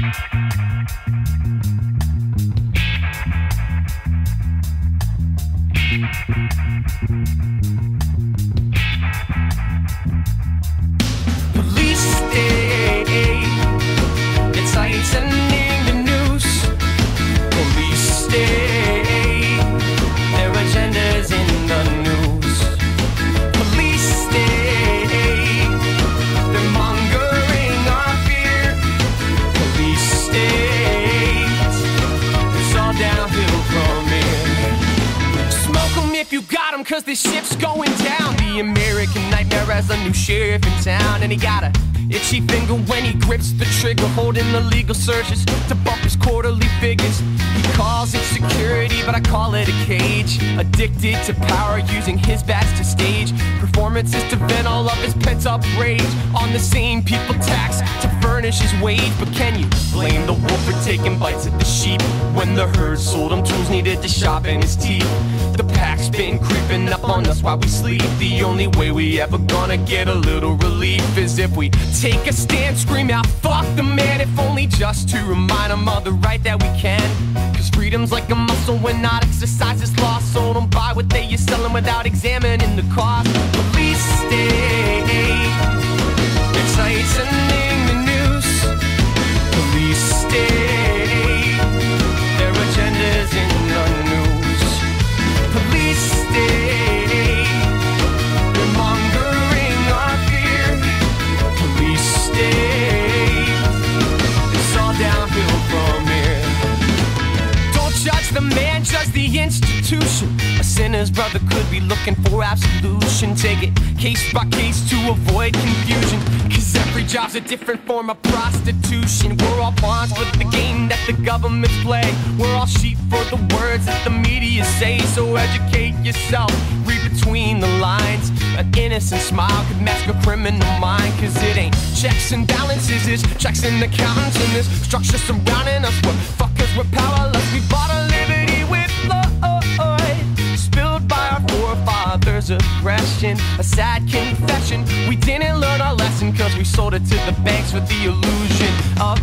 Police cause this ship's going down. The American nightmare has a new sheriff in town, and he got a itchy finger when he grips the trigger, holding the legal searches to bump his quarterly figures. He calls it security, but I call it a cage. Addicted to power, using his bats to stage performances to vent all of his pent up rage on the same people tax to furnish his wage. But can you blame the wolf for taking bites at the sheep when the herd sold him tools needed to sharpen his teeth? The pack's been creeping up on us while we sleep. The only way we ever gonna get a little relief is if we take a stand, scream out, fuck the man, if only just to remind him of the right that we can. Cause freedom's like a muscle when not exercised, is lost. So don't buy what they are selling without examining man, judge the institution. A sinner's brother could be looking for absolution. Take it case by case to avoid confusion. Cause every job's a different form of prostitution. We're all pawns with the game that the governments play. We're all sheep for the words that the media say. So educate yourself, read between the lines. An innocent smile could mask a criminal mind. Cause it ain't checks and balances, it's checks and accountants. And this structure surrounding us. We're fuckers, we're powerless. We bought a liberty with Lloyd. Spilled by our forefathers' aggression. A sad confession. We didn't learn our lesson cause we sold it to the banks with the illusion of